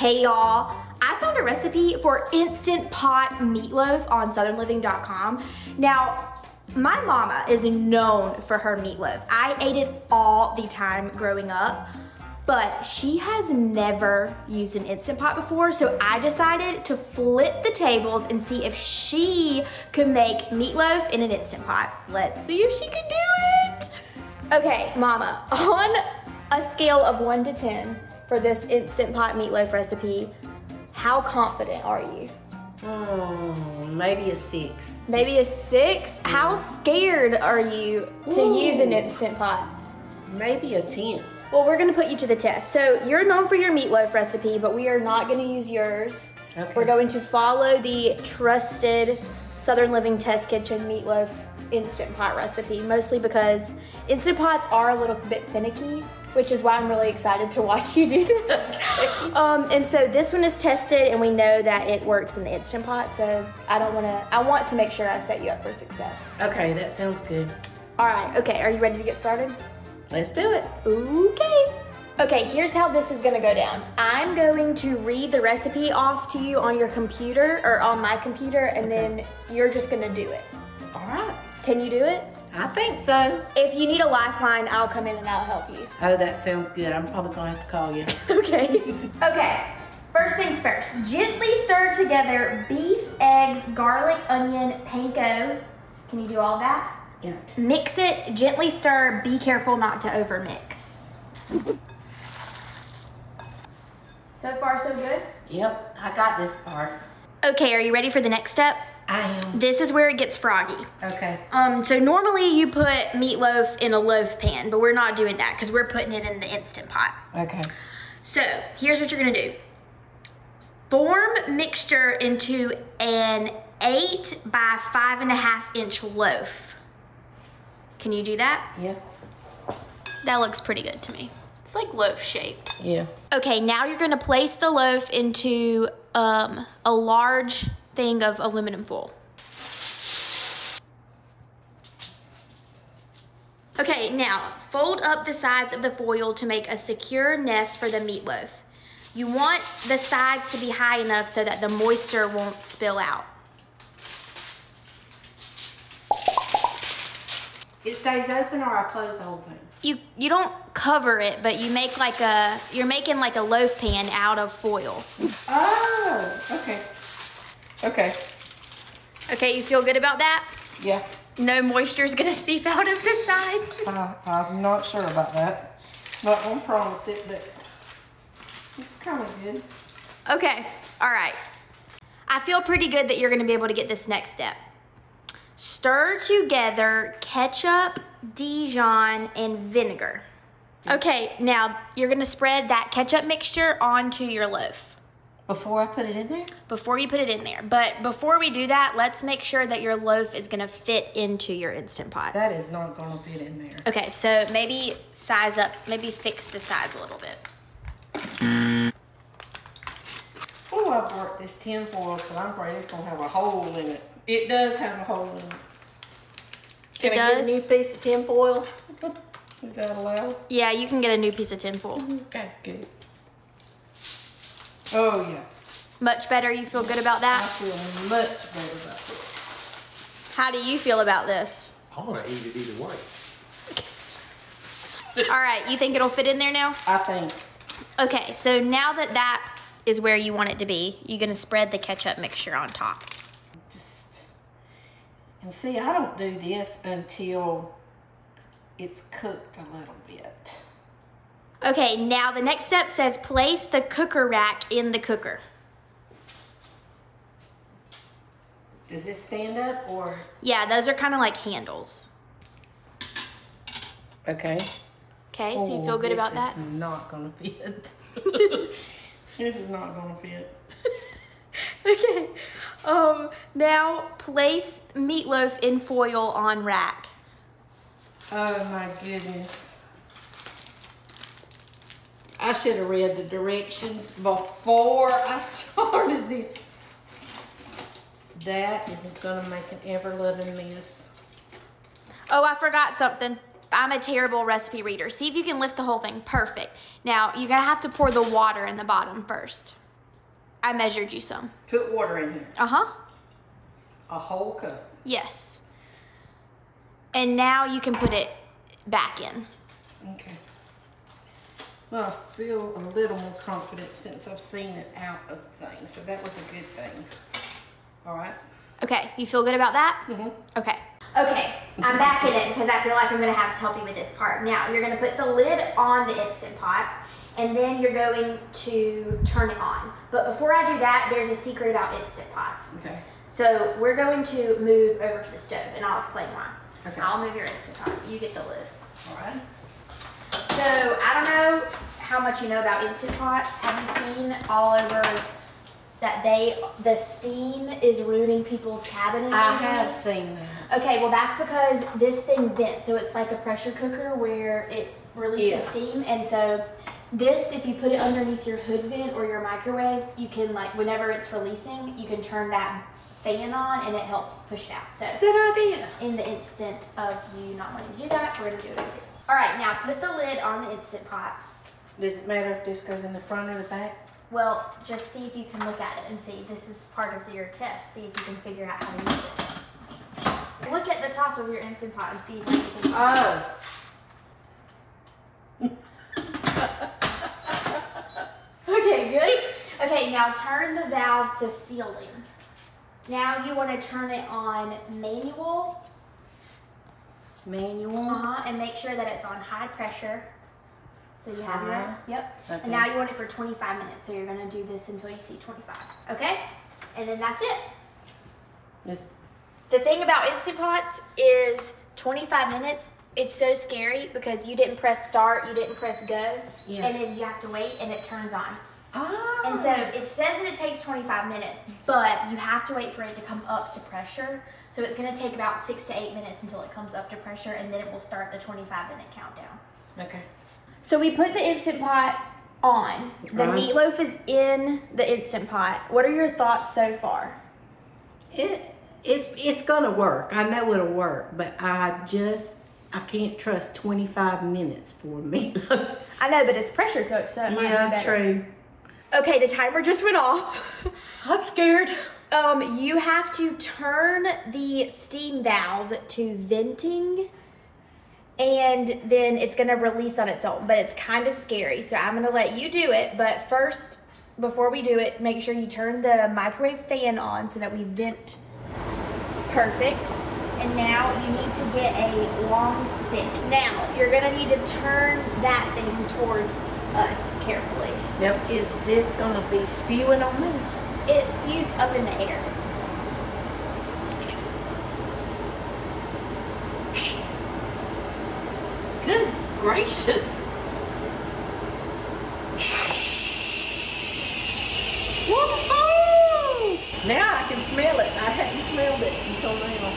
Hey y'all, I found a recipe for instant pot meatloaf on southernliving.com. Now, my mama is known for her meatloaf. I ate it all the time growing up, but she has never used an Instant Pot before, so I decided to flip the tables and see if she could make meatloaf in an Instant Pot. Let's see if she can do it. Okay, mama, on a scale of one to 10 for this Instant Pot meatloaf recipe, how confident are you? Oh, maybe a six. Maybe a six? How scared are you to Ooh. use an Instant Pot? Maybe a 10. Well, we're gonna put you to the test. So you're known for your meatloaf recipe, but we are not gonna use yours. Okay. We're going to follow the trusted Southern Living Test Kitchen meatloaf Instant Pot recipe, mostly because Instant Pots are a little bit finicky, which is why I'm really excited to watch you do this. um, and so this one is tested and we know that it works in the Instant Pot, so I don't wanna, I want to make sure I set you up for success. Okay, that sounds good. All right, okay, are you ready to get started? Let's do it. Okay. Okay, here's how this is gonna go down. I'm going to read the recipe off to you on your computer or on my computer, and then you're just gonna do it. All right. Can you do it? I think so. If you need a lifeline, I'll come in and I'll help you. Oh, that sounds good. I'm probably gonna have to call you. Okay. okay. First things first. Gently stir together beef, eggs, garlic, onion, panko. Can you do all that? Yeah. Mix it, gently stir, be careful not to overmix. So far, so good? Yep, I got this part. Okay, are you ready for the next step? I am. This is where it gets froggy. Okay. Um, so normally you put meatloaf in a loaf pan, but we're not doing that because we're putting it in the Instant Pot. Okay. So here's what you're gonna do. Form mixture into an eight by five and a half inch loaf. Can you do that? Yeah. That looks pretty good to me. It's like loaf shaped. Yeah. Okay, now you're gonna place the loaf into um, a large thing of aluminum foil. Okay, now fold up the sides of the foil to make a secure nest for the meatloaf. You want the sides to be high enough so that the moisture won't spill out. It stays open or I close the whole thing? You you don't cover it, but you make like a you're making like a loaf pan out of foil. Oh, okay. Okay. Okay, you feel good about that? Yeah. No moisture is gonna seep out of the sides. Uh, I'm not sure about that. Not gonna promise it, but it's kind of good. Okay, all right. I feel pretty good that you're gonna be able to get this next step. Stir together ketchup, Dijon, and vinegar. Okay, now you're gonna spread that ketchup mixture onto your loaf Before I put it in there? before you put it in there. But before we do that, let's make sure that your loaf is gonna fit into your Instant Pot. That is not gonna fit in there. Okay, so maybe size up, maybe fix the size a little bit. Oh, I brought this tin foil because I'm afraid it's gonna have a hole in it. It does have a hole in it. Can It I does? get a new piece of tin foil? is that allowed? Yeah, you can get a new piece of tin foil. Mm-hmm. Okay, good. Oh yeah, Much better, you feel good about that? I that? feel much better about this. How do you feel about this? I want to eat it either way. All right, you think it'll fit in there now? I think. Okay, so now that that is where you want it to be, you're gonna spread the ketchup mixture on top. Just and see, I don't do this until it's cooked a little bit. Okay, now the next step says place the cooker rack in the cooker. Does this stand up or? Yeah, those are kind of like handles. Okay. Okay, so you feel Oh, good this about is that? Not gonna fit. this is not gonna fit. Okay. Um, now place meatloaf in foil on rack. Oh my goodness. I should have read the directions before I started this. That isn't gonna make an ever loving mess. Oh, I forgot something. I'm a terrible recipe reader. See if you can lift the whole thing. Perfect. Now, you're gonna have to pour the water in the bottom first. I measured you some. Put water in here. Uh huh. A whole cup. Yes. And now you can put it back in. Okay. Well, I feel a little more confident since I've seen it out of things, so that was a good thing. All right. Okay, you feel good about that? Mhm. Okay. Okay, I'm back in it because I feel like I'm gonna have to help you with this part. Now, you're gonna put the lid on the Instant Pot and then you're going to turn it on. But before I do that, there's a secret about Instant Pots. Okay. So we're going to move over to the stove and I'll explain why. Okay. I'll move your Instant Pot. You get the lid. All right. So I don't know how much you know about Instant Pots. Have you seen all over that they the steam is ruining people's cabinets? I have seen that. Okay, well that's because this thing vents, so it's like a pressure cooker where it releases Yeah. steam, and so this, if you put it underneath your hood vent or your microwave, you can like whenever it's releasing, you can turn that fan on, and it helps push it out. So Good idea. in the instant of you not wanting to do that, we're gonna do it over here. All right, now put the lid on the instant pot. Does it matter if this goes in the front or the back? Well, just see if you can look at it and see. This is part of your test. See if you can figure out how to use it. Look at the top of your instant pot and see what you can. Oh. Okay, good. Okay, now turn the valve to sealing. Now you want to turn it on manual Manual. uh, and make sure that it's on high pressure. So you have your, yep. Okay. And now you want it for 25 minutes. So you're going to do this until you see 25. Okay? And then that's it. Just- The thing about Instant Pots is 25 minutes. It's so scary because you didn't press start, you didn't press go, Yeah. and then you have to wait and it turns on. Oh. And so it says that it takes 25 minutes, but you have to wait for it to come up to pressure. So it's going to take about six to eight minutes until it comes up to pressure, and then it will start the 25 minute countdown. Okay. So we put the Instant Pot on. The Right. meatloaf is in the Instant Pot. What are your thoughts so far? It it's it's gonna work. I know it'll work, but I just I can't trust 25 minutes for meatloaf. I know, but it's pressure cooked, so it might be yeah, true. Okay, the timer just went off. I'm scared. um, you have to turn the steam valve to venting, and then it's gonna release on its own. But it's kind of scary, so I'm gonna let you do it. But first, before we do it, make sure you turn the microwave fan on so that we vent perfect. And now you need to get a long stick. Now you're gonna need to turn that thing towards us carefully. Yep. Is this gonna be spewing on me? It spews up in the air. Good gracious. Woohoo! Now I can smell it. I hadn't smelled it until now.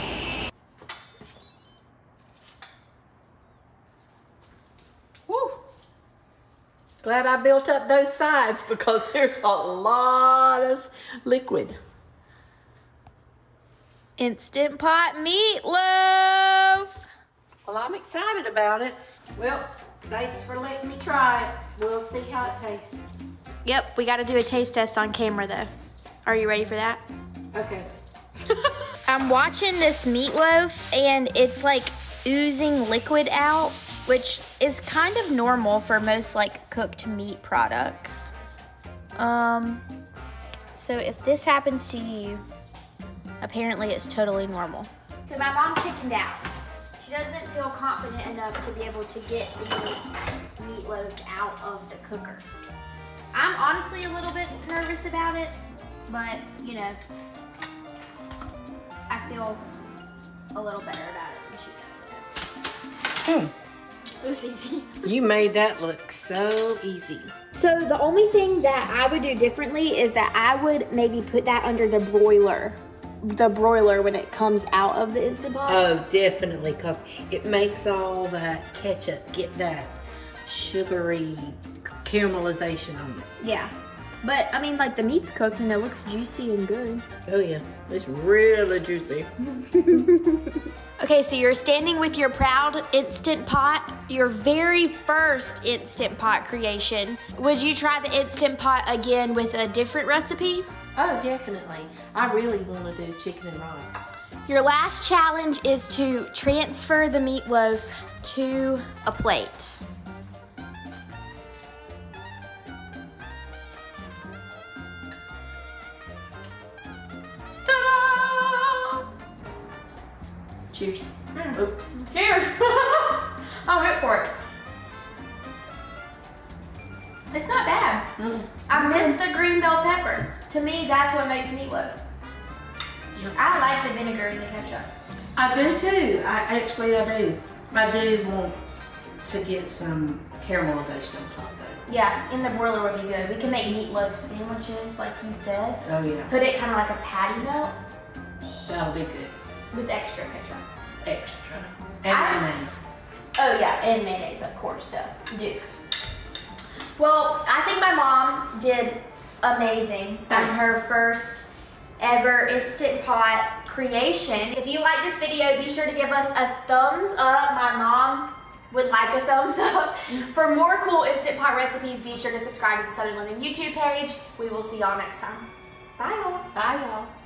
Woo! Glad I built up those sides because there's a lot of liquid. Instant pot meatloaf. Well, I'm excited about it. Well, thanks for letting me try it. We'll see how it tastes. Yep, we got to do a taste test on camera though. Are you ready for that? Okay. I'm watching this meatloaf and it's like oozing liquid out, which is kind of normal for most like cooked meat products. Um, so if this happens to you, apparently it's totally normal. So my mom chickened out. Doesn't feel confident enough to be able to get the meatloaf out of the cooker. I'm honestly a little bit nervous about it, but you know, I feel a little better about it than she does. So. Hmm. It was easy. You made that look so easy. So the only thing that I would do differently is that I would maybe put that under the broiler, the broiler when it comes out of the Instant Pot. Oh, definitely, because it makes all that ketchup get that sugary caramelization on it. yeah. But I mean, like the meat's cooked and it looks juicy and good. Oh yeah, it's really juicy. Okay, so you're standing with your proud Instant Pot, your very first Instant Pot creation. Would you try the Instant Pot again with a different recipe? Oh, definitely. I really want to do chicken and rice. Your last challenge is to transfer the meatloaf to a plate. Ta-da! Cheers. Mm. Oh, Cheers! I went for it. It's not bad. mm. I miss the green bell pepper. To me, that's what makes meatloaf. Yep. I like the vinegar and the ketchup. I do too. I actually I do. I do want to get some caramelization on top though. Yeah, in the broiler would be good. We can make meatloaf sandwiches, like you said. Oh yeah, Put it kind of like a patty melt that'll be good. with extra ketchup. Extra and I- mayonnaise. Oh yeah, and mayonnaise, of course, though. Duke's. Well, I think my mom did amazing Thanks. her first ever Instant Pot creation. If you like this video, be sure to give us a thumbs up. My mom would like a thumbs up. For more cool Instant Pot recipes, be sure to subscribe to the Southern Living YouTube page. We will see y'all next time. Bye y'all. Bye y'all.